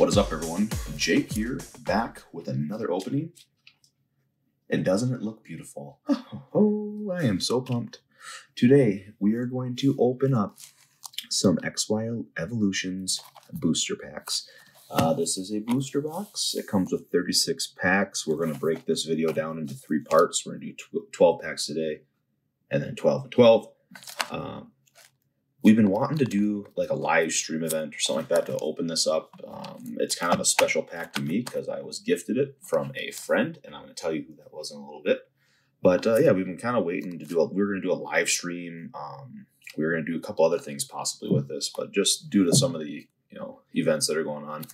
What is up, everyone? Jake here, back with another opening. And doesn't it look beautiful? Oh, I am so pumped. Today, we are going to open up some XY Evolutions booster packs. Uh, this is a booster box. It comes with 36 packs. We're going to break this video down into three parts. We're going to do 12 packs today, and then 12 and 12. Um, we've been wanting to do like a live stream event or something like that to open this up. Um, it's kind of a special pack to me because I was gifted it from a friend, and I'm going to tell you who that was in a little bit. But uh, yeah, we've been kind of waiting to do. A, we are going to do a live stream. Um, we are going to do a couple other things possibly with this, but just due to some of the you know events that are going on,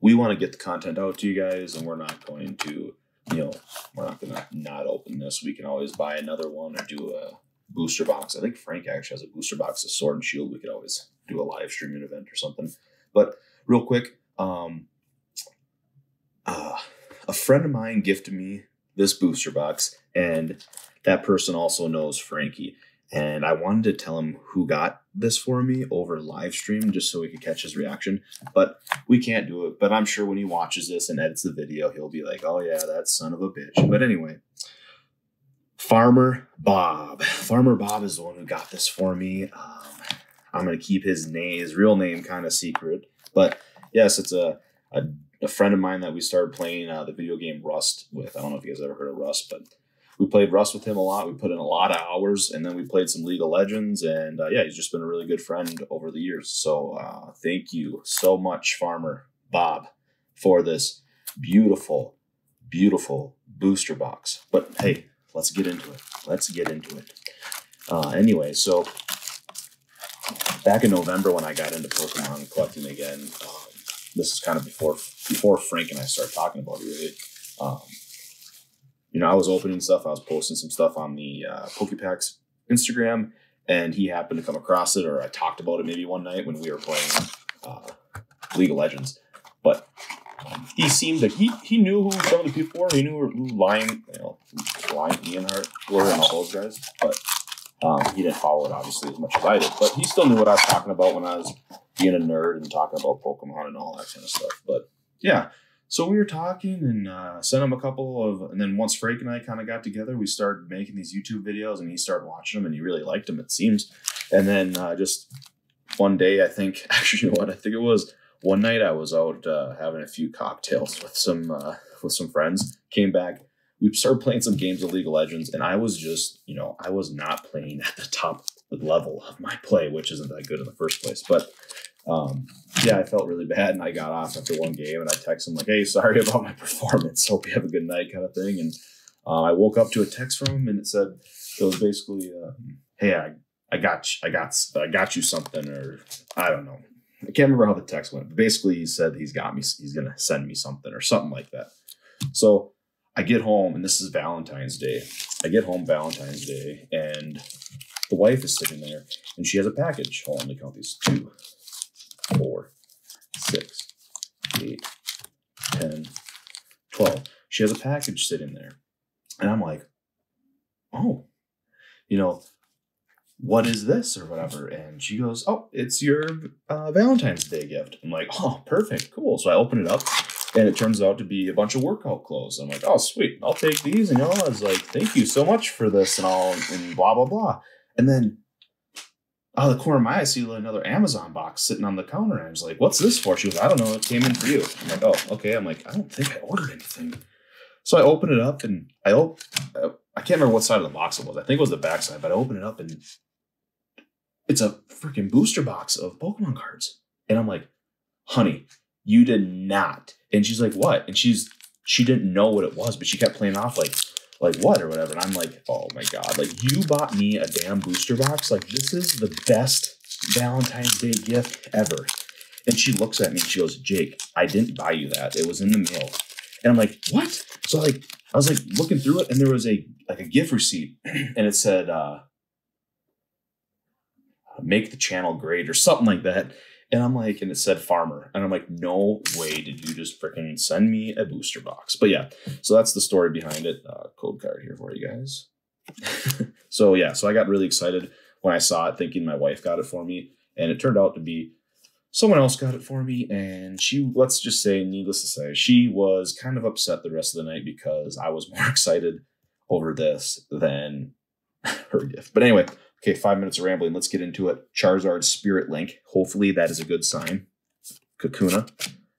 we want to get the content out to you guys, and we're not going to you know we're not going to not open this. We can always buy another one or do a booster box. I think Frank actually has a booster box of Sword and Shield. We could always do a live streaming event or something. But real quick, um, uh, a friend of mine gifted me this booster box, and that person also knows Frankie. And I wanted to tell him who got this for me over live stream just so we could catch his reaction. But we can't do it. But I'm sure when he watches this and edits the video, he'll be like, oh, yeah, that son of a bitch. But anyway, Farmer Bob. Farmer Bob is the one who got this for me. Um, I'm going to keep his name, his real name, kind of secret. But yes, it's a, a, a friend of mine that we started playing uh, the video game Rust with. I don't know if you guys ever heard of Rust, but we played Rust with him a lot. We put in a lot of hours, and then we played some League of Legends. And uh, yeah, he's just been a really good friend over the years. So uh, thank you so much, Farmer Bob, for this beautiful, beautiful booster box. But hey, let's get into it. Let's get into it. Uh, anyway, so back in November when I got into Pokemon collecting again, um, this is kind of before before Frank and I started talking about it. Really, um, you know, I was opening stuff. I was posting some stuff on the uh, Pokepax Instagram, and he happened to come across it, or I talked about it maybe one night when we were playing uh, League of Legends. But he seemed that he he knew who some of the people were. He knew who Lion, you know, Lion Ianhart were and all those guys. But um, he didn't follow it obviously as much as I did. But he still knew what I was talking about when I was being a nerd and talking about Pokemon and all that kind of stuff. But yeah, so we were talking and uh, sent him a couple of, and then once Frank and I kind of got together, we started making these YouTube videos, and he started watching them, and he really liked them. It seems, and then uh, just one day, I think actually, you know what I think it was one night I was out uh, having a few cocktails with some uh, with some friends. Came back, we started playing some games of League of Legends, and I was just, you know, I was not playing at the top level of my play, which isn't that good in the first place. But um, yeah, I felt really bad, and I got off after one game, and I texted him like, "Hey, sorry about my performance. Hope you have a good night," kind of thing. And uh, I woke up to a text from him, and it said it was basically, uh, "Hey, I." I got, you, I got, I got you something, or I don't know. I can't remember how the text went, but basically he said he's got me, he's gonna send me something or something like that. So I get home, and this is Valentine's Day. I get home Valentine's Day, and the wife is sitting there, and she has a package. Hold on, let me count these: two, four, six, eight, ten, twelve. She has a package sitting there, and I'm like, oh, you know, what is this or whatever and she goes oh it's your uh, valentine's day gift i'm like oh perfect cool so i open it up and it turns out to be a bunch of workout clothes i'm like oh sweet i'll take these and you know i was like thank you so much for this and all and blah blah blah and then out of the corner of my eye, I see another Amazon box sitting on the counter. And I was like, what's this for? She goes, I don't know. It came in for you. I'm like, oh, okay. I'm like, I don't think I ordered anything. So I open it up and I op- I can't remember what side of the box it was. I think it was the back side, but I open it up and it's a freaking booster box of Pokemon cards. And I'm like, honey, you did not. And she's like, what? And she's she didn't know what it was, but she kept playing off like, like what or whatever. And I'm like, oh my god, like you bought me a damn booster box. Like this is the best Valentine's Day gift ever. And she looks at me and she goes, Jake, I didn't buy you that. It was in the mail. And I'm like, what? So like I was like looking through it and there was a like a gift receipt and it said uh make the channel great or something like that. And I'm like, and it said farmer. And I'm like, no way did you just freaking send me a booster box. But yeah, so that's the story behind it. Uh, code card here for you guys. so yeah, so I got really excited when I saw it, thinking my wife got it for me. And it turned out to be someone else got it for me, and she, let's just say, needless to say, she was kind of upset the rest of the night because I was more excited over this than her gift. But anyway, okay, five minutes of rambling. Let's get into it. Charizard Spirit Link. Hopefully, that is a good sign. Kakuna,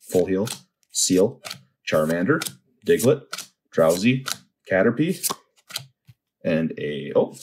Full Heal, Seel, Charmander, Diglett, Drowzee, Caterpie, and a oh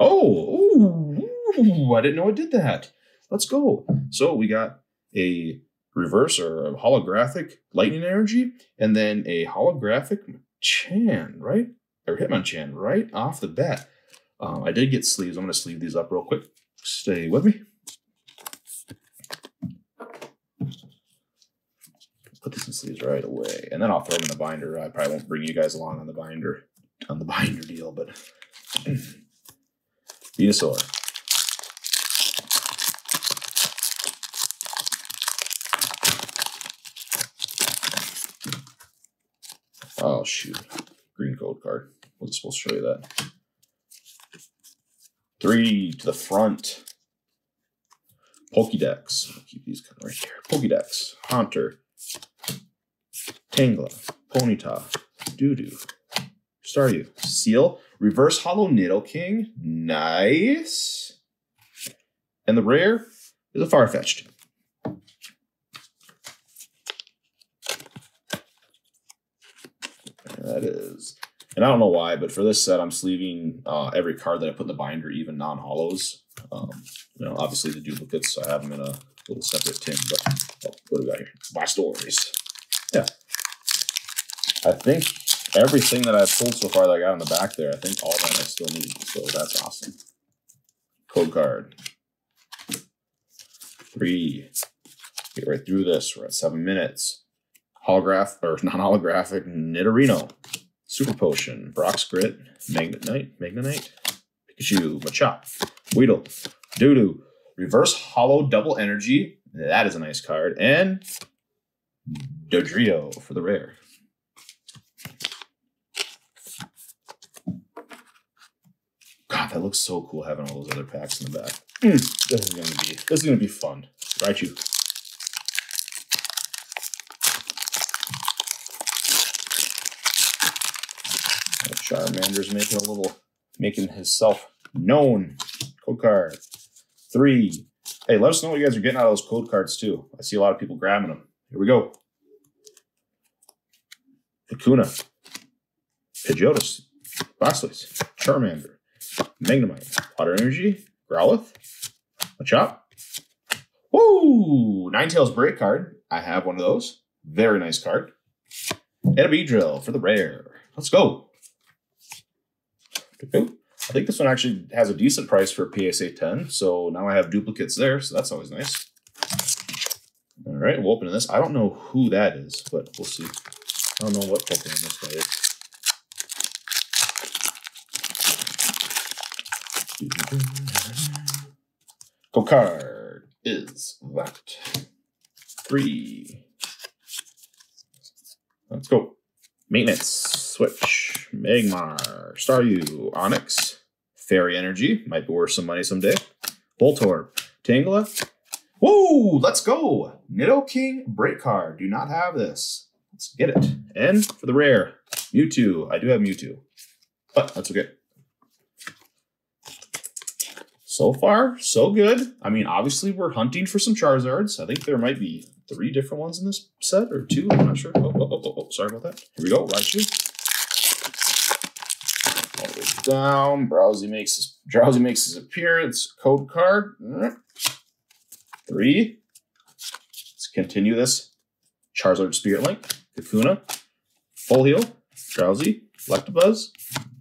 oh ooh, I didn't know it did that. Let's go. So we got a reverse or a holographic lightning energy, and then a holographic Chan, right? Or Hitmonchan, right off the bat. Um, I did get sleeves. I'm going to sleeve these up real quick. Stay with me. Put these in sleeves right away, and then I'll throw them in the binder. I probably won't bring you guys along on the binder on the binder deal, but Venusaur. Oh shoot. Green code card. Wasn't supposed to show you that. Three to the front. Pokédex. I'll keep these kind of right here. Pokédex. Haunter. Tangela. Ponyta. Doduo. Staryu. Seel. Reverse Hollow Nidoking. Nice. And the rare is a Farfetch'd. That is. And I don't know why, but for this set, I'm sleeving uh, every card that I put in the binder, even non hollows. Um, you know, obviously the duplicates, I have them in a little separate tin. But oh, what do we got here? My stories. Yeah. I think everything that I've pulled so far that I got on the back there, I think all that I still need. So that's awesome. Code card. Three. Get right through this. We're at seven minutes holograph or non-holographic Nidorino, Super Potion, Brock's Grit, Magnemite, Pikachu, Machop, Weedle, Doduo, Reverse Hollow Double Energy. That is a nice card. And Dodrio for the rare. God, that looks so cool having all those other packs in the back. Mm, this is gonna be this is gonna be fun. Right you. Charmander's making a little, making himself known. Code card. Three. Hey, let us know what you guys are getting out of those code cards too. I see a lot of people grabbing them. Here we go. Kakuna. Pidgeotto. Blastoise. Charmander. Magnemite. Water Energy. Growlithe. Machop. Woo! Ninetales Break card. I have one of those. Very nice card. And a Beedrill for the rare. Let's go. I think this one actually has a decent price for PSA 10. So now I have duplicates there. So that's always nice. All right, we'll open this. I don't know who that is, but we'll see. I don't know what Pokemon this guy is. Go card is that. Three. Let's go. Maintenance. Switch. Magmar. Staryu. Onix. Fairy Energy. Might be worth some money someday. Voltorb. Tangela. Woo! Let's go! Nidoking Break card. Do not have this. Let's get it. And for the rare, Mewtwo. I do have Mewtwo. But that's okay. So far, so good. I mean, obviously, we're hunting for some Charizards. I think there might be three different ones in this set, or two. I'm not sure. Oh, oh, oh, oh, oh sorry about that. Here we go. Raichu. Down. Drowzee makes his Drowzee makes his appearance. Code card. Mm. Three. Let's continue this. Charizard Spirit Link. Kakuna. Full Heal. Drowzee. Electabuzz.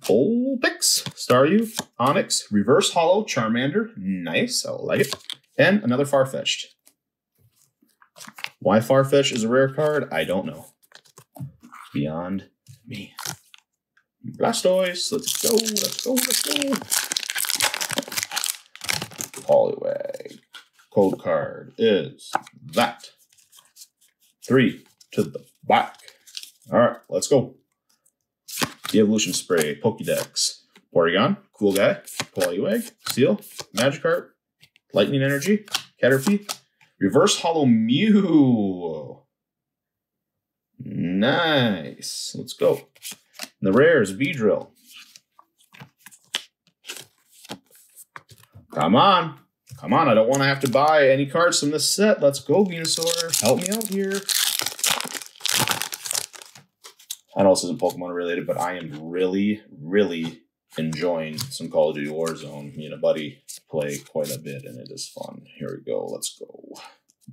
Vulpix, Staryu, Onix. Reverse Hollow, Charmander. Nice, I like it. And another Farfetch'd. Why Farfetch is a rare card, I don't know. Beyond me. Blastoise, let's go, let's go, let's go. Poliwag. Code card is that. Three to the back. All right, let's go. The Evolution Spray, Pokédex, Porygon, Cool Guy, Poliwag, Steel, Magikarp, Lightning Energy, Caterpie, Reverse Hollow Mew. Nice. Let's go. The rares, Beedrill. Come on. Come on, I don't want to have to buy any cards from this set. Let's go, Venusaur. Help me out here. I know this isn't Pokemon related, but I am really, really enjoying some Call of Duty Warzone. Me and a buddy play quite a bit, and it is fun. Here we go. Let's go.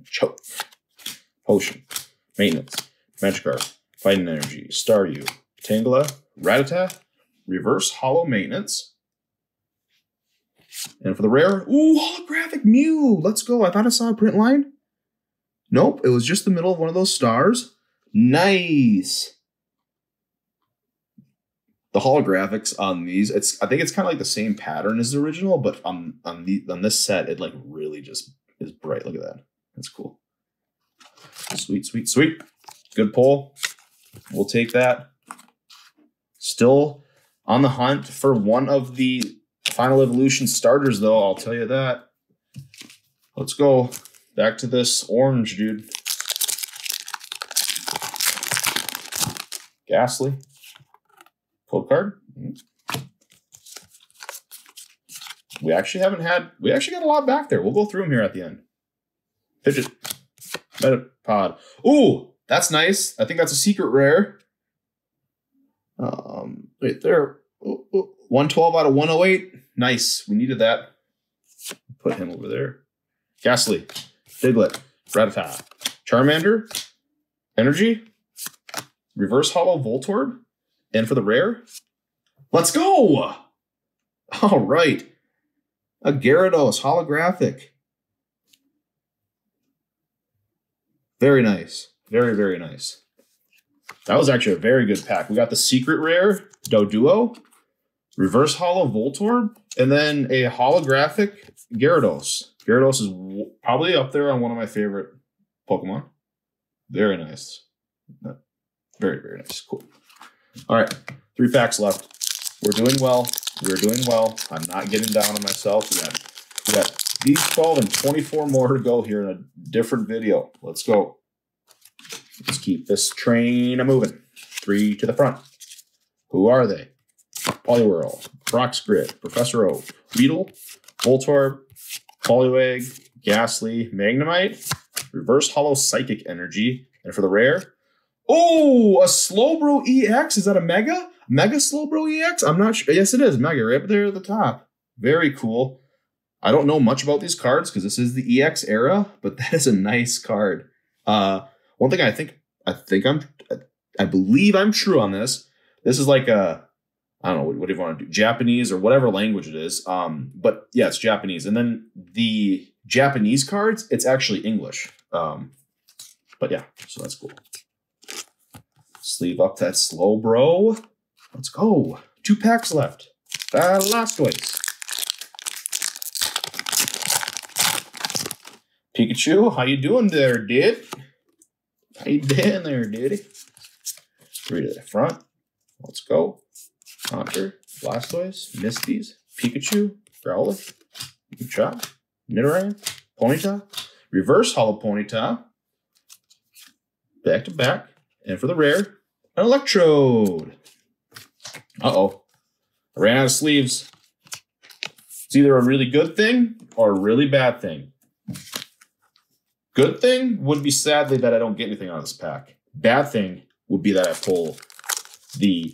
Choke. Potion. Maintenance. Magikarp. Fighting Energy. Staryu. Tangela. Rattata. Reverse Hollow Maintenance. And for the rare, ooh, holographic Mew. Let's go. I thought I saw a print line. Nope, it was just the middle of one of those stars. Nice. The holographics on these, it's I think it's kind of like the same pattern as the original, but on on the on this set, it like really just is bright. Look at that. That's cool. Sweet, sweet, sweet. Good pull. We'll take that. Still on the hunt for one of the Final Evolution starters, though, I'll tell you that. Let's go. Back to this orange, dude. Gastly. Code card. We actually haven't had, we actually got a lot back there. We'll go through them here at the end. Fidget. Metapod. Ooh, that's nice. I think that's a secret rare. Um, right there. Ooh, ooh. 112 out of 108. Nice. We needed that. Put him over there. Gastly, Diglett, Rattata, Charmander, Energy, Reverse Hollow Voltorb, and for the rare, let's go! All right. A Gyarados holographic. Very nice. Very, very nice. That was actually a very good pack. We got the secret rare, Doduo, reverse hollow Voltorb, and then a holographic Gyarados. Gyarados is probably up there on one of my favorite Pokemon. Very nice. Very, very nice. Cool. All right, three packs left. We're doing well. We're doing well. I'm not getting down on myself. Got, we got these 12 and 24 more to go here in a different video. Let's go. Let's keep this train a moving. Three to the front. Who are they? Poliwhirl, Brock's Grit, Professor Oak, Weedle, Voltorb, Poliwag, Gastly, Magnemite, Reverse Hollow Psychic Energy, and for the rare, oh, a Slowbro EX. Is that a Mega? Mega Slowbro EX? I'm not sure. Yes, it is. Mega, right up there at the top. Very cool. I don't know much about these cards because this is the EX era, but that is a nice card. Uh, one thing I think I think I'm I believe I'm true on this. This is like a I don't know what, do you want to do, Japanese or whatever language it is. Um, but yeah, it's Japanese. And then the Japanese cards, it's actually English. Um, but yeah, so that's cool. Sleeve up that Slowbro. Let's go. Two packs left. Uh, Blastoise. Pikachu, how you doing there, dude? How you doing there, dude? Three to the front. Let's go. Haunter, Blastoise, Misty's, Pikachu, Growlithe, Machop, Nidoran, Ponyta, Reverse Hollow Ponyta, back to back, and for the rare, an Electrode. Uh-oh. I ran out of sleeves. It's either a really good thing or a really bad thing. Good thing would be sadly that I don't get anything out of this pack. Bad thing would be that I pull the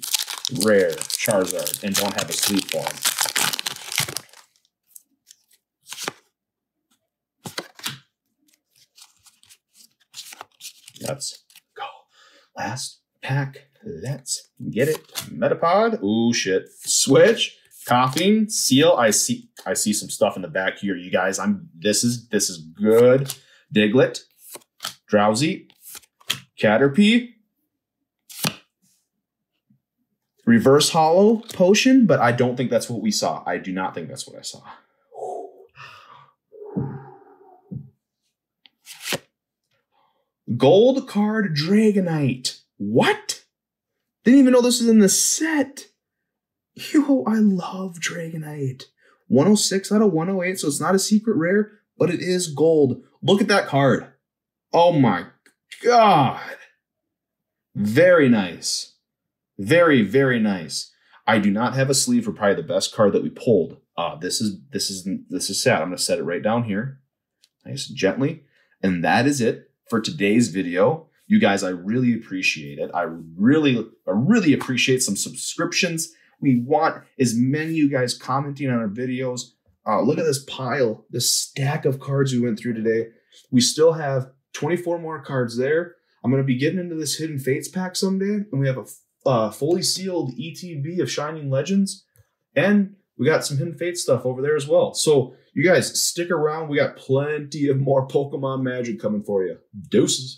rare Charizard and don't have a sleep form. Let's go. Last pack. Let's get it. Metapod. Ooh, shit. Switch. Koffing. Seel. I see. I see some stuff in the back here, you guys. I'm. This is. This is good. Diglett. Drowzee, Caterpie. reverse hollow potion, but I don't think that's what we saw. I do not think that's what I saw. Gold card Dragonite. What? Didn't even know this was in the set. Yo, I love Dragonite. 106 out of 108, so it's not a secret rare, but it is gold. Look at that card. Oh my god. Very nice. Very, very nice. I do not have a sleeve for probably the best card that we pulled. Uh, this is this is this is sad. I'm gonna set it right down here, nice and gently, and that is it for today's video. You guys, I really appreciate it. I really, I really appreciate some subscriptions. We want as many you guys commenting on our videos. Uh, look at this pile, this stack of cards we went through today. We still have 24 more cards there. I'm going to be getting into this Hidden Fates pack someday, and we have a uh, fully sealed ETB of Shining Legends, and we got some Hidden Fates stuff over there as well. So you guys stick around. We got plenty of more Pokemon magic coming for you. Deuces.